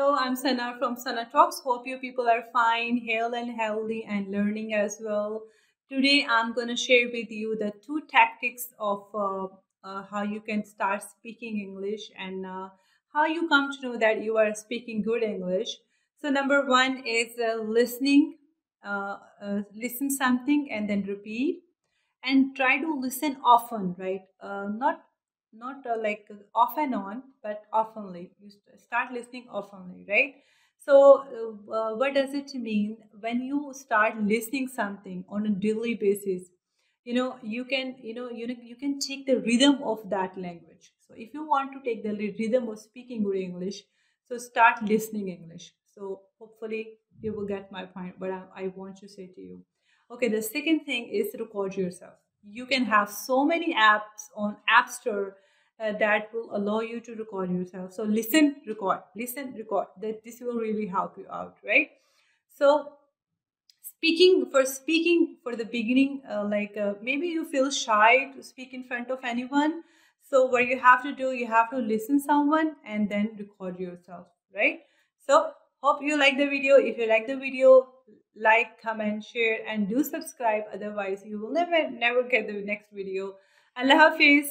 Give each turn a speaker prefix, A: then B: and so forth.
A: I'm Sana from Sana Talks. Hope you people are fine, healthy and healthy and learning as well. Today I'm going to share with you the two tactics of uh, uh, how you can start speaking English and uh, how you come to know that you are speaking good English. So number one is uh, listening, uh, uh, listen something and then repeat and try to listen often, right? not not uh, like off and on but oftenly you start listening oftenly right? So uh, uh, what does it mean when you start listening something on a daily basis? You know you can you know you, you can take the rhythm of that language. So if you want to take the rhythm of speaking good english so start listening english. So hopefully you will get my point but I, I want to say to you. Okay the second thing is record yourself you can have so many apps on app store uh, that will allow you to record yourself. So listen record listen record. That this will really help you out right? So speaking for speaking for the beginning uh, like uh, maybe you feel shy to speak in front of anyone. So what you have to do you have to listen someone and then record yourself right? So hope you like the video. If you like the video like comment share and do subscribe. Otherwise you will never never get the next video. Allah hafiz